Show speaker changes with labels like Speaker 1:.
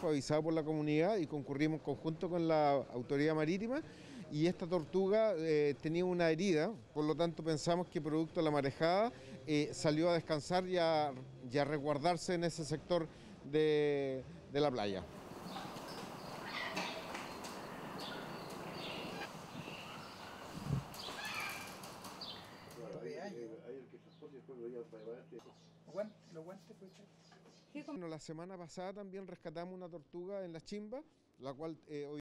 Speaker 1: fue avisado por la comunidad y concurrimos conjunto con la autoridad marítima y esta tortuga eh, tenía una herida, por lo tanto pensamos que producto de la marejada eh, salió a descansar y a, y resguardarse en ese sector de, de la playa.
Speaker 2: Los guantes, pues.
Speaker 1: Bueno, la semana pasada también rescatamos una tortuga en la chimba, la cual eh, hoy